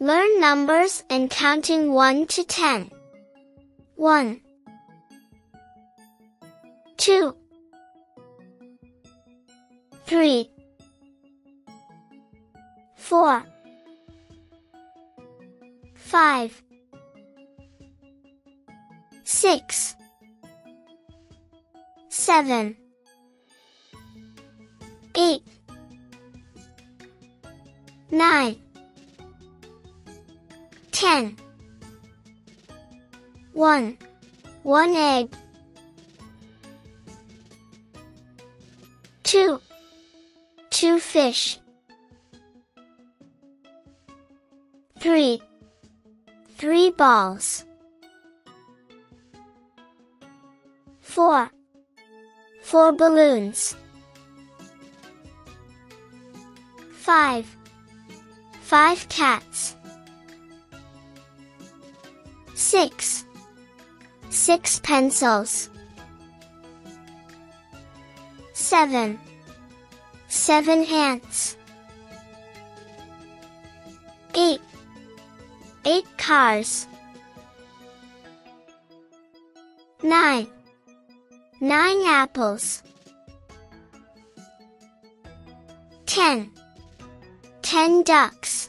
Learn numbers and counting 1 to 10. 1 2 3 4 5 6 7 8 9 10 1 1 egg. 2 2 fish. 3 3 balls. 4 4 balloons. 5 5 cats 6 6 pencils 7 7 ants 8 8 cars 9 9 apples 10 10 ducks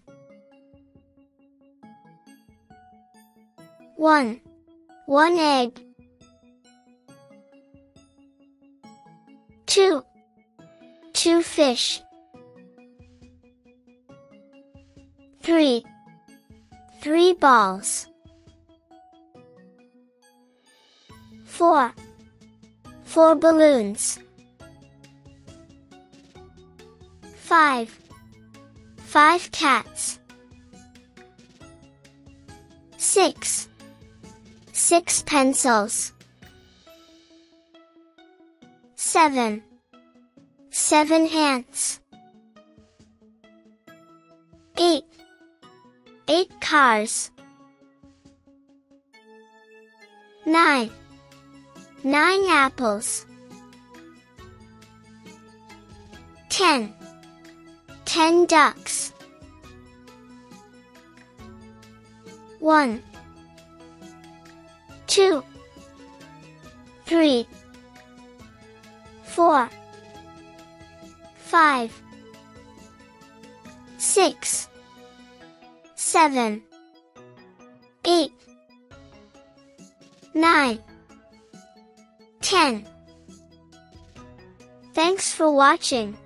1 1 egg. 2 2 fish. 3 3 balls. 4 4 balloons. 5 5 cats. 6 6 pencils. 7 7 ants 8 8 cars. 9 9 apples. 10 10 ducks. 1 2 3 4 5 6 7 8 9 10 Thanks for watching.